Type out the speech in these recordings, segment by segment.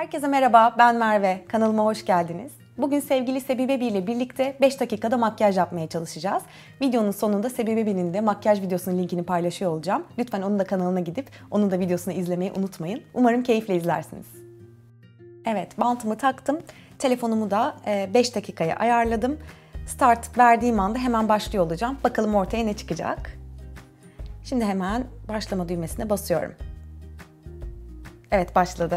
Herkese merhaba, ben Merve. Kanalıma hoş geldiniz. Bugün sevgili Sebibe ile birlikte 5 dakikada makyaj yapmaya çalışacağız. Videonun sonunda Sebibe Bir'in de makyaj videosunun linkini paylaşıyor olacağım. Lütfen onun da kanalına gidip onun da videosunu izlemeyi unutmayın. Umarım keyifle izlersiniz. Evet, bantımı taktım. Telefonumu da 5 dakikaya ayarladım. Start verdiğim anda hemen başlıyor olacağım. Bakalım ortaya ne çıkacak. Şimdi hemen başlama düğmesine basıyorum. Evet başladı.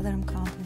Ne kadarım kaldı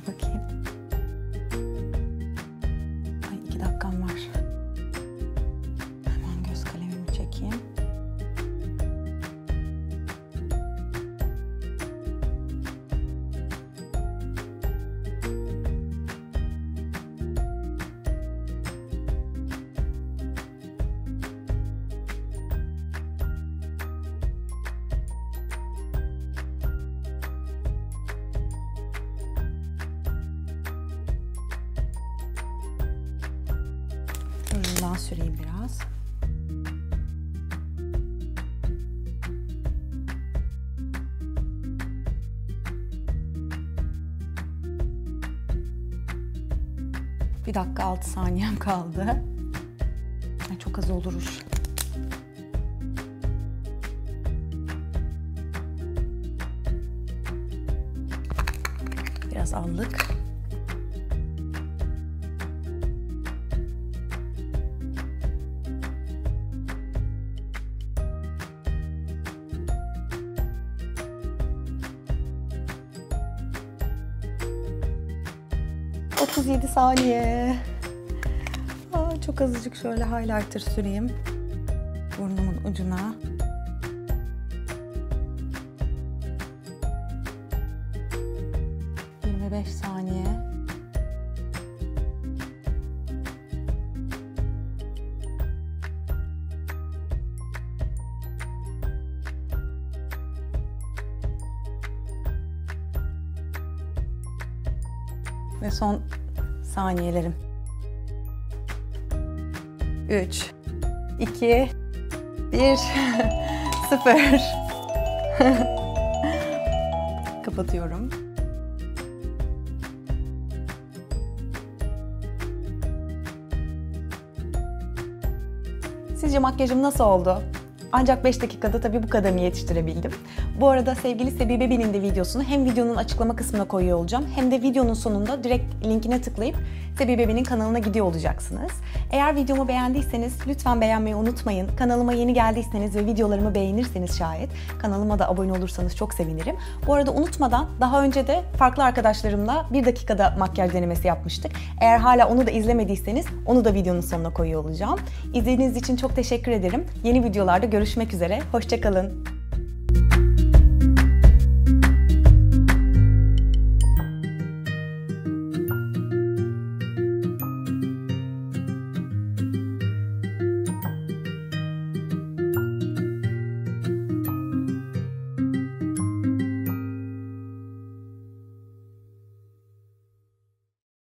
Rujundan süreyim biraz. Bir dakika 6 saniyem kaldı. Ay, çok az olur. Biraz allık. 37 saniye. Aa, çok azıcık şöyle highlighter süreyim. Burnumun ucuna. beş saniye. Ve son saniyelerim. 3 2 1 0 Kapatıyorum. Sizce makyajım nasıl oldu? Ancak 5 dakikada tabii bu kadarını yetiştirebildim. Bu arada sevgili Sebibe Benim de videosunu hem videonun açıklama kısmına koyuyor olacağım hem de videonun sonunda direkt linkine tıklayıp Sebibe Benim kanalına gidiyor olacaksınız. Eğer videomu beğendiyseniz lütfen beğenmeyi unutmayın. Kanalıma yeni geldiyseniz ve videolarımı beğenirseniz şayet kanalıma da abone olursanız çok sevinirim. Bu arada unutmadan daha önce de farklı arkadaşlarımla bir dakikada makyaj denemesi yapmıştık. Eğer hala onu da izlemediyseniz onu da videonun sonuna koyuyor olacağım. İzlediğiniz için çok teşekkür ederim. Yeni videolarda görüşmek üzere. Hoşçakalın.